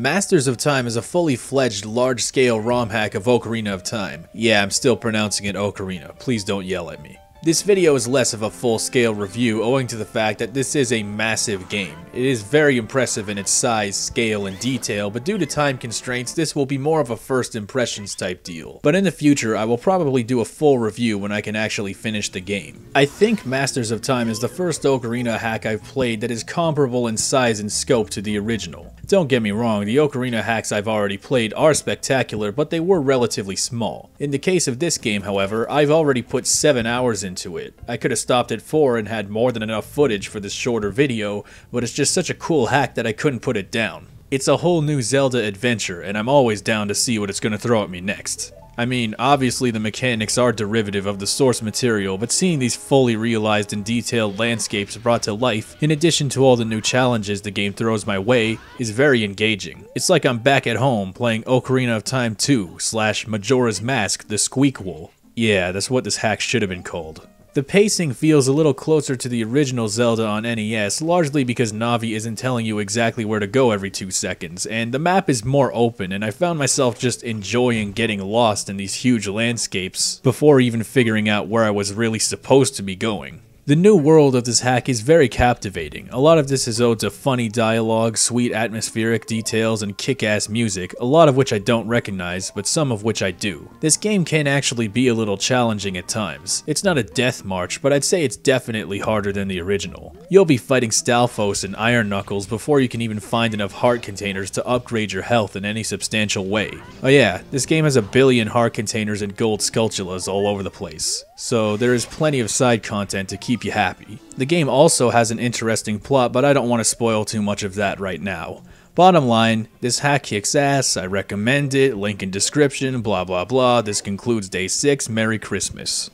Masters of Time is a fully fledged, large scale ROM hack of Ocarina of Time. Yeah, I'm still pronouncing it Ocarina, please don't yell at me. This video is less of a full-scale review owing to the fact that this is a massive game. It is very impressive in its size, scale, and detail, but due to time constraints, this will be more of a first impressions type deal. But in the future, I will probably do a full review when I can actually finish the game. I think Masters of Time is the first Ocarina hack I've played that is comparable in size and scope to the original. Don't get me wrong, the Ocarina hacks I've already played are spectacular, but they were relatively small. In the case of this game, however, I've already put 7 hours into it. I could have stopped at 4 and had more than enough footage for this shorter video, but it's just such a cool hack that I couldn't put it down. It's a whole new Zelda adventure, and I'm always down to see what it's going to throw at me next. I mean, obviously the mechanics are derivative of the source material, but seeing these fully realized and detailed landscapes brought to life, in addition to all the new challenges the game throws my way, is very engaging. It's like I'm back at home playing Ocarina of Time 2 slash Majora's Mask the Squeakquel. Yeah, that's what this hack should have been called. The pacing feels a little closer to the original Zelda on NES, largely because Navi isn't telling you exactly where to go every two seconds, and the map is more open, and I found myself just enjoying getting lost in these huge landscapes before even figuring out where I was really supposed to be going. The new world of this hack is very captivating. A lot of this is owed to funny dialogue, sweet atmospheric details, and kick-ass music, a lot of which I don't recognize, but some of which I do. This game can actually be a little challenging at times. It's not a death march, but I'd say it's definitely harder than the original. You'll be fighting Stalfos and Iron Knuckles before you can even find enough heart containers to upgrade your health in any substantial way. Oh yeah, this game has a billion heart containers and gold Skulltulas all over the place, so there is plenty of side content to keep you happy. The game also has an interesting plot, but I don't want to spoil too much of that right now. Bottom line, this hack kicks ass, I recommend it, link in description, blah blah blah. This concludes day 6, Merry Christmas.